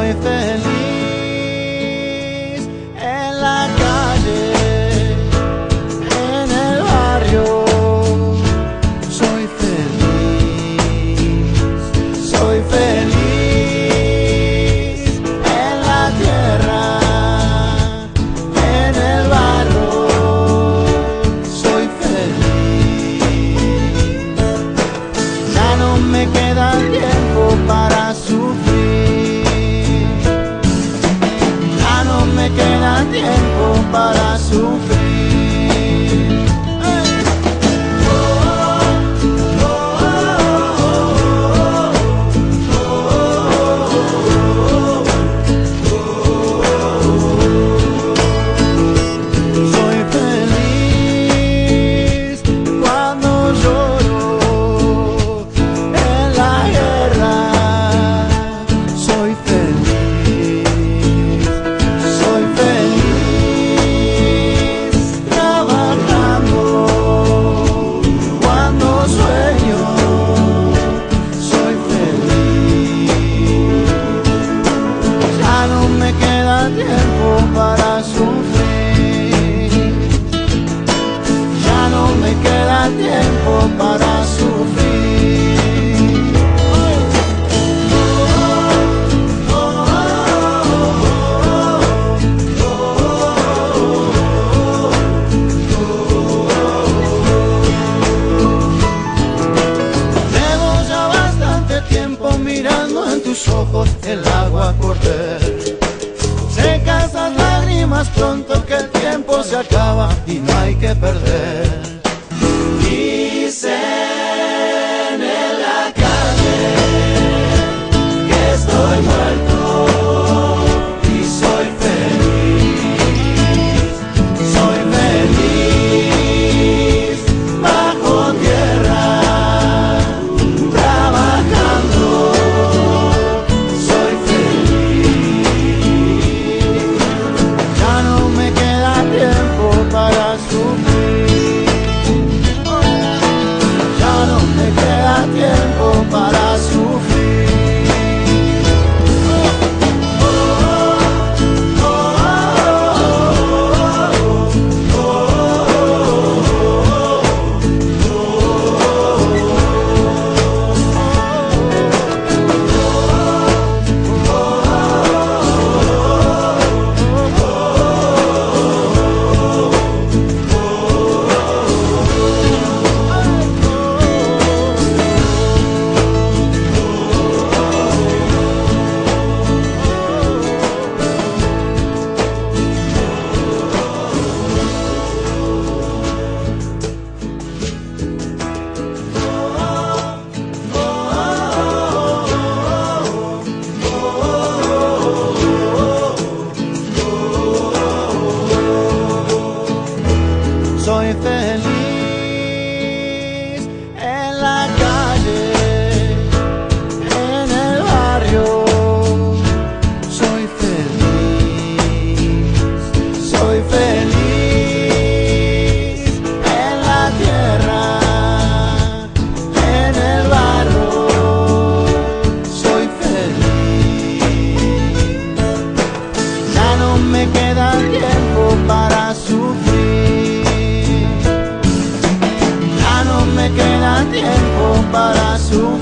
soy feliz en la calle, en el barrio. Soy feliz, soy feliz en la tierra, en el barro. Soy feliz. Ya no me queda tiempo para su tiempo para sufrir. Sufrir, ya no me queda tiempo para sufrir. Llevo ya bastante tiempo mirando en tus ojos el agua correr. Se casan más pronto que el tiempo se acaba y no hay que perder. feliz. tiempo para su